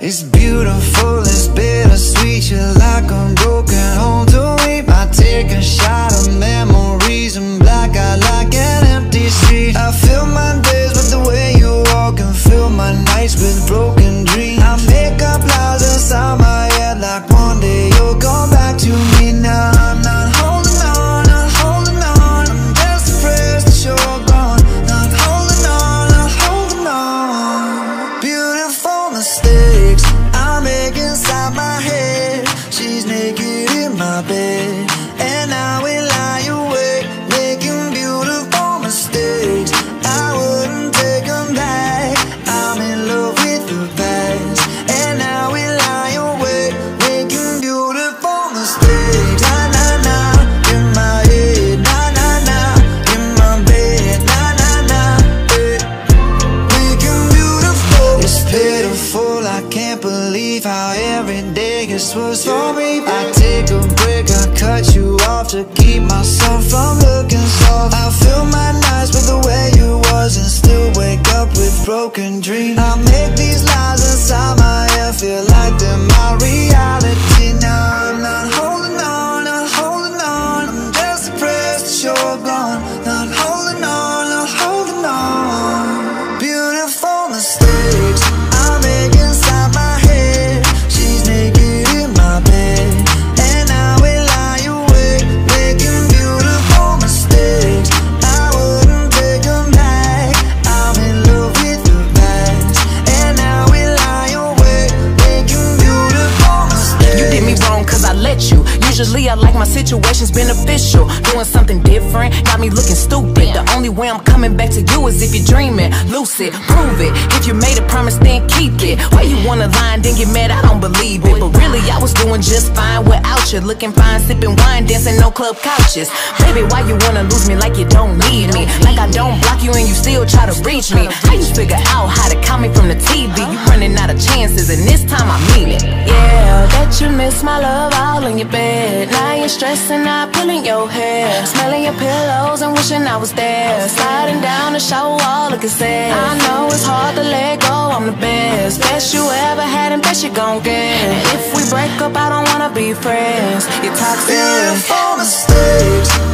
It's beautiful, it's bittersweet You're like a broken I can't believe how every day gets worse. For me I take a break, I cut you off To keep myself from looking soft. I fill my nights with the way you was And still wake up with broken dreams. I make these lies inside my Usually I like my situations beneficial. Doing something different, got me looking stupid. The only way I'm coming back to you is if you're dreaming. Lucid, prove it. If you made a promise, then keep it. Why you wanna lie and then get mad? I don't believe it. But really, I was doing just fine without you. Looking fine, sipping wine, dancing no club couches. Baby, why you wanna lose me like you don't need me? Like I don't block you and you still try to reach me. How you figure out how to call me from the TV? You running out of chances, and this time I mean you miss my love all in your bed. Now you're stressing out, pulling your hair, smelling your pillows and wishing I was there. Sliding down the shower wall, looking sad. I know it's hard to let go. I'm the best, best you ever had, and best you gon' get. If we break up, I don't wanna be friends. You're toxic. Beautiful mistakes